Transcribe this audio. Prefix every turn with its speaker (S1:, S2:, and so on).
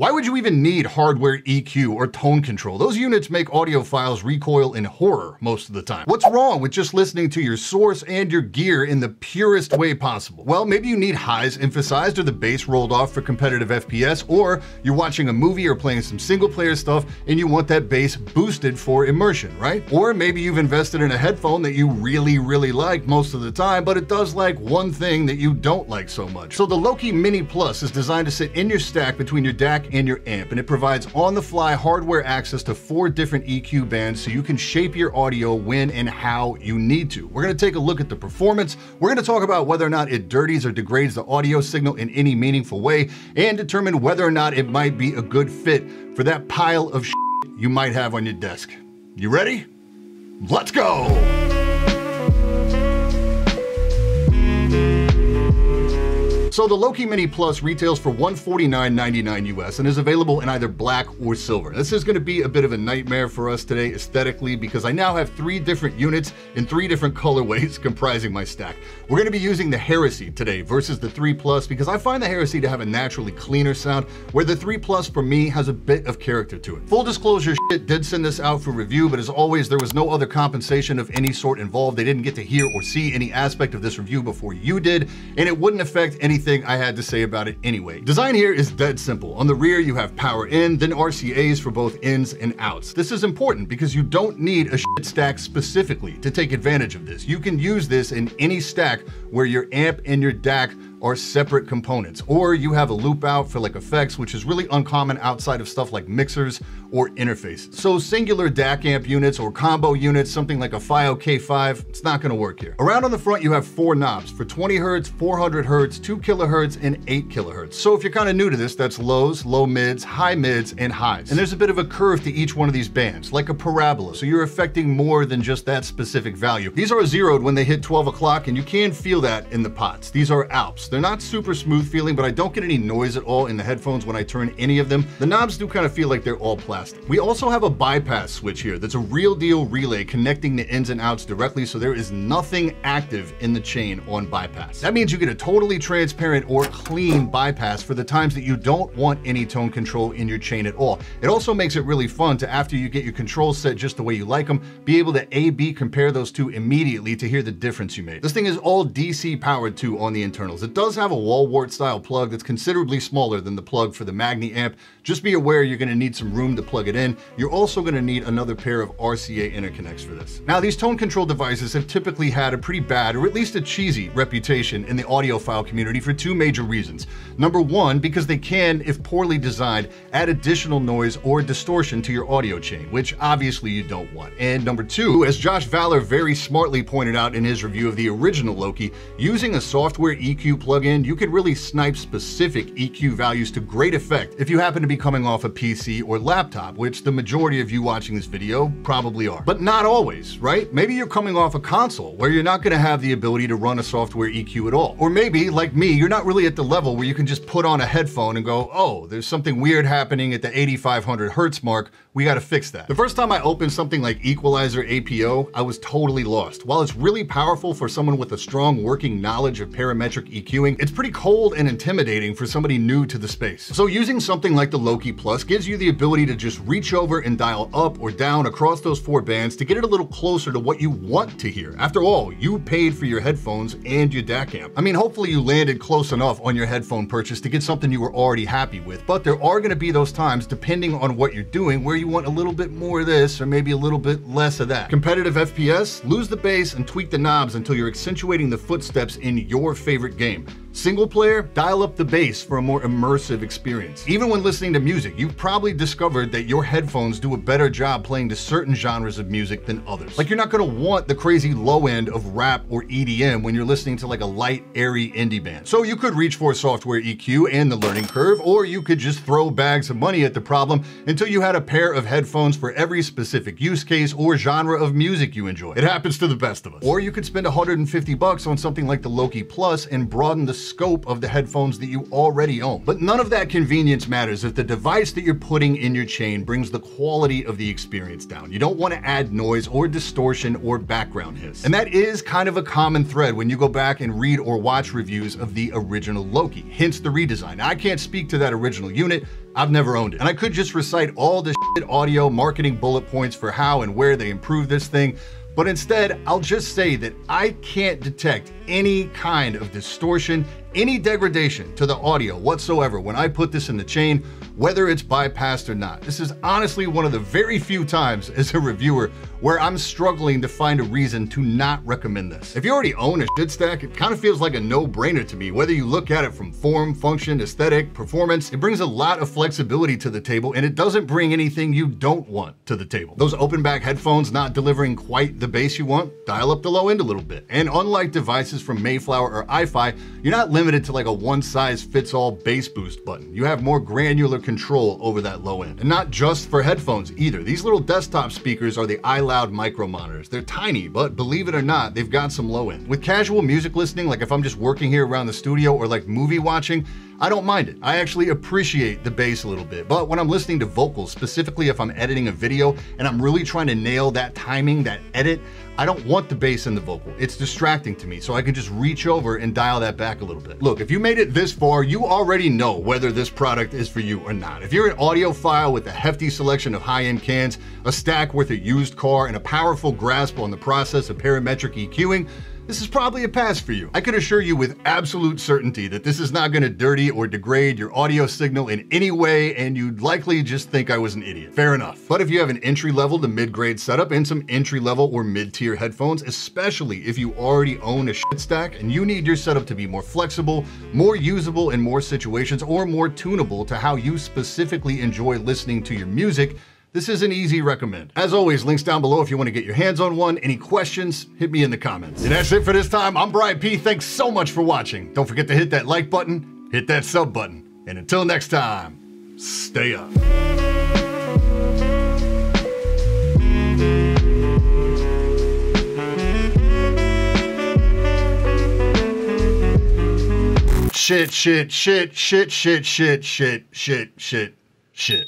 S1: Why would you even need hardware EQ or tone control? Those units make audiophiles recoil in horror most of the time. What's wrong with just listening to your source and your gear in the purest way possible? Well, maybe you need highs emphasized or the bass rolled off for competitive FPS, or you're watching a movie or playing some single player stuff and you want that bass boosted for immersion, right? Or maybe you've invested in a headphone that you really, really like most of the time, but it does like one thing that you don't like so much. So the Loki Mini Plus is designed to sit in your stack between your DAC and your amp, and it provides on-the-fly hardware access to four different EQ bands so you can shape your audio when and how you need to. We're gonna take a look at the performance, we're gonna talk about whether or not it dirties or degrades the audio signal in any meaningful way, and determine whether or not it might be a good fit for that pile of you might have on your desk. You ready? Let's go! So the Loki Mini Plus retails for $149.99 US and is available in either black or silver. This is gonna be a bit of a nightmare for us today aesthetically because I now have three different units in three different colorways comprising my stack. We're gonna be using the Heresy today versus the 3 Plus because I find the Heresy to have a naturally cleaner sound where the 3 Plus for me has a bit of character to it. Full disclosure, Schiit did send this out for review, but as always, there was no other compensation of any sort involved. They didn't get to hear or see any aspect of this review before you did, and it wouldn't affect anything anything I had to say about it anyway. Design here is dead simple. On the rear, you have power in, then RCAs for both ins and outs. This is important because you don't need a Schiit stack specifically to take advantage of this. You can use this in any stack where your amp and your DAC are separate components. Or you have a loop out for like effects, which is really uncommon outside of stuff like mixers or interface. So singular DAC amp units or combo units, something like a FiiO K5, it's not gonna work here. Around on the front, you have four knobs for 20 hertz, 400 hertz, 2 kilohertz, and 8 kilohertz. So if you're kind of new to this, that's lows, low mids, high mids, and highs. And there's a bit of a curve to each one of these bands, like a parabola, so you're affecting more than just that specific value. These are zeroed when they hit 12 o'clock, and you can feel that in the pots. These are Alps. They're not super smooth feeling, but I don't get any noise at all in the headphones when I turn any of them. The knobs do kind of feel like they're all plastic. We also have a bypass switch here that's a real deal relay connecting the ins and outs directly, so there is nothing active in the chain on bypass. That means you get a totally transparent or clean bypass for the times that you don't want any tone control in your chain at all. It also makes it really fun to, after you get your controls set just the way you like them, be able to A-B compare those two immediately to hear the difference you made. This thing is all DC powered too on the internals. It does have a wall wart style plug that's considerably smaller than the plug for the Magni amp. Just be aware you're gonna need some room to plug it in. You're also gonna need another pair of RCA interconnects for this. Now, these tone control devices have typically had a pretty bad, or at least a cheesy, reputation in the audiophile community for two major reasons. Number one, because they can, if poorly designed, add additional noise or distortion to your audio chain, which obviously you don't want. And number two, as Josh Valour very smartly pointed out in his review of the original Loki, using a software EQ you could really snipe specific EQ values to great effect if you happen to be coming off a PC or laptop, which the majority of you watching this video probably are. But not always, right? Maybe you're coming off a console where you're not gonna have the ability to run a software EQ at all. Or maybe, like me, you're not really at the level where you can just put on a headphone and go, oh, there's something weird happening at the 8500 hertz mark, we gotta fix that. The first time I opened something like Equalizer APO, I was totally lost. While it's really powerful for someone with a strong working knowledge of parametric EQing, it's pretty cold and intimidating for somebody new to the space. So using something like the Loki Plus gives you the ability to just reach over and dial up or down across those four bands to get it a little closer to what you want to hear. After all, you paid for your headphones and your DAC amp. I mean, hopefully you landed close enough on your headphone purchase to get something you were already happy with, but there are gonna be those times, depending on what you're doing, where you want a little bit more of this or maybe a little bit less of that. Competitive FPS, lose the bass and tweak the knobs until you're accentuating the footsteps in your favorite game. Single player, dial up the bass for a more immersive experience. Even when listening to music, you've probably discovered that your headphones do a better job playing to certain genres of music than others. Like you're not gonna want the crazy low end of rap or EDM when you're listening to like a light, airy indie band. So you could reach for software EQ and the learning curve, or you could just throw bags of money at the problem until you had a pair of headphones for every specific use case or genre of music you enjoy. It happens to the best of us. Or you could spend 150 bucks on something like the Loki Plus and broaden the scope of the headphones that you already own. But none of that convenience matters if the device that you're putting in your chain brings the quality of the experience down. You don't want to add noise or distortion or background hiss. And that is kind of a common thread when you go back and read or watch reviews of the original Loki, hence the redesign. Now, I can't speak to that original unit, I've never owned it. And I could just recite all the audio marketing bullet points for how and where they improved this thing, but instead, I'll just say that I can't detect any kind of distortion, any degradation to the audio whatsoever when I put this in the chain, whether it's bypassed or not. This is honestly one of the very few times as a reviewer where I'm struggling to find a reason to not recommend this. If you already own a Schiit stack, it kind of feels like a no-brainer to me. Whether you look at it from form, function, aesthetic, performance, it brings a lot of flexibility to the table and it doesn't bring anything you don't want to the table. Those open back headphones not delivering quite the bass you want, dial up the low end a little bit. And unlike devices from Mayflower or iFi, you're not limited to like a one size fits all bass boost button. You have more granular control over that low end. And not just for headphones either. These little desktop speakers are the iLoud micro monitors. They're tiny, but believe it or not, they've got some low end. With casual music listening, like if I'm just working here around the studio or like movie watching, I don't mind it. I actually appreciate the bass a little bit. But when I'm listening to vocals, specifically if I'm editing a video and I'm really trying to nail that timing, that edit, I don't want the bass in the vocal. It's distracting to me, so I can just reach over and dial that back a little bit. Look, if you made it this far, you already know whether this product is for you or not. If you're an audiophile with a hefty selection of high-end cans, a stack worth a used car, and a powerful grasp on the process of parametric EQing, this is probably a pass for you. I can assure you with absolute certainty that this is not gonna dirty or degrade your audio signal in any way, and you'd likely just think I was an idiot. Fair enough. But if you have an entry level to mid-grade setup and some entry level or mid-tier headphones, especially if you already own a Schiit stack and you need your setup to be more flexible, more usable in more situations, or more tunable to how you specifically enjoy listening to your music, this is an easy recommend. As always, links down below if you want to get your hands on one. Any questions, hit me in the comments. And that's it for this time. I'm Brian P. Thanks so much for watching. Don't forget to hit that like button, hit that sub button. And until next time, stay up. Shit, shit, shit, shit, shit, shit, shit, shit, shit, shit.